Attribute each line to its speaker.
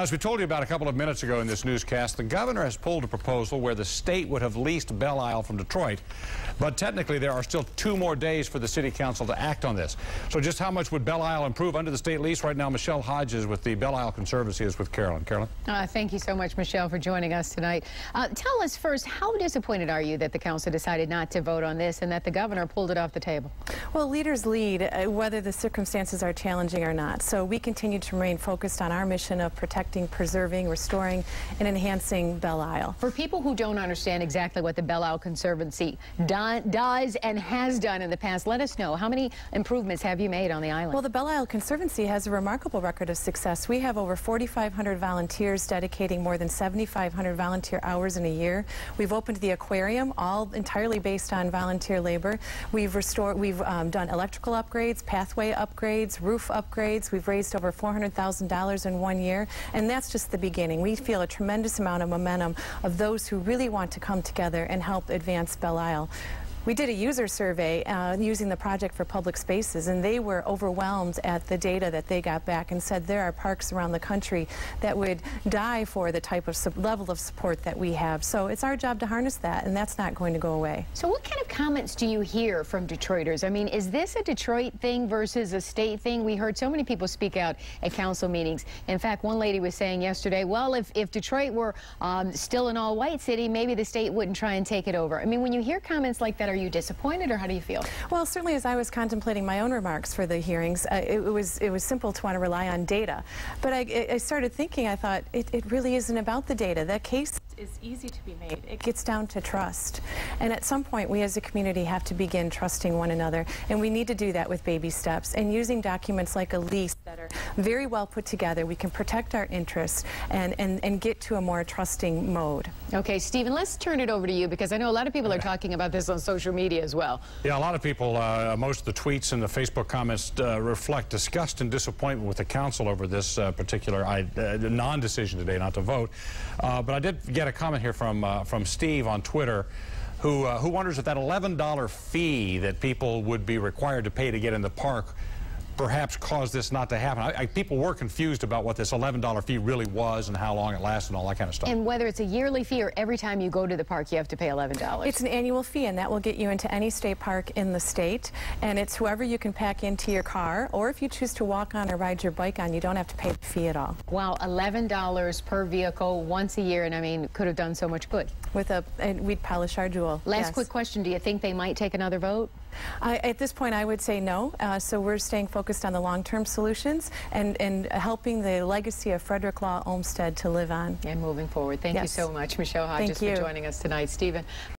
Speaker 1: As we told you about a couple of minutes ago in this newscast, the governor has pulled a proposal where the state would have leased Belle Isle from Detroit. But technically, there are still two more days for the city council to act on this. So just how much would Belle Isle improve under the state lease? Right now, Michelle Hodges with the Belle Isle Conservancy is with Carolyn. Carolyn?
Speaker 2: Uh, thank you so much, Michelle, for joining us tonight. Uh, tell us first, how disappointed are you that the council decided not to vote on this and that the governor pulled it off the table?
Speaker 3: Well, leaders lead, uh, whether the circumstances are challenging or not. So we continue to remain focused on our mission of protecting, preserving, restoring, and enhancing Belle Isle.
Speaker 2: For people who don't understand exactly what the Belle Isle Conservancy do does and has done in the past, let us know. How many improvements have you made on the island?
Speaker 3: Well, the Belle Isle Conservancy has a remarkable record of success. We have over 4,500 volunteers dedicating more than 7,500 volunteer hours in a year. We've opened the aquarium, all entirely based on volunteer labor. We've restored, we've um, done electrical upgrades, pathway upgrades, roof upgrades. We've raised over $400,000 in one year, and that's just the beginning. We feel a tremendous amount of momentum of those who really want to come together and help advance Belle Isle. We did a user survey uh, using the Project for Public Spaces, and they were overwhelmed at the data that they got back and said there are parks around the country that would die for the type of level of support that we have. So it's our job to harness that, and that's not going to go away.
Speaker 2: So what kind of comments do you hear from Detroiters? I mean, is this a Detroit thing versus a state thing? We heard so many people speak out at council meetings. In fact, one lady was saying yesterday, well, if, if Detroit were um, still an all-white city, maybe the state wouldn't try and take it over. I mean, when you hear comments like that, are you disappointed or how do you feel?
Speaker 3: Well, certainly as I was contemplating my own remarks for the hearings, uh, it, it, was it was simple to want to rely on data. But I, I started thinking, I thought, it, it really isn't about the data. That case is easy to be made. It gets down to trust. And at some point, we as a community have to begin trusting one another. And we need to do that with baby steps. And using documents like a lease that are very well put together, we can protect our interests and, and, and get to a more trusting mode.
Speaker 2: Okay, Stephen, let's turn it over to you because I know a lot of people are talking about this on social media as well.
Speaker 1: Yeah, a lot of people, uh, most of the tweets and the Facebook comments uh, reflect disgust and disappointment with the council over this uh, particular uh, non-decision today not to vote. Uh, but I did get get a comment here from, uh, from Steve on Twitter who, uh, who wonders if that $11 fee that people would be required to pay to get in the park perhaps caused this not to happen. I, I, people were confused about what this $11 fee really was and how long it lasted and all that kind of stuff.
Speaker 2: And whether it's a yearly fee or every time you go to the park you have to pay $11.
Speaker 3: It's an annual fee and that will get you into any state park in the state and it's whoever you can pack into your car or if you choose to walk on or ride your bike on you don't have to pay the fee at all.
Speaker 2: Wow, $11 per vehicle once a year and I mean could have done so much good.
Speaker 3: With a, and we'd polish our jewel.
Speaker 2: Last
Speaker 3: yes.
Speaker 2: quick question, do you think they might take another vote?
Speaker 3: I, at this point, I would say no. Uh, so we're staying focused on the long-term solutions and, and helping the legacy of Frederick Law Olmsted to live on.
Speaker 2: And moving forward. Thank yes. you so much, Michelle Hodges, for joining us tonight. Stephen.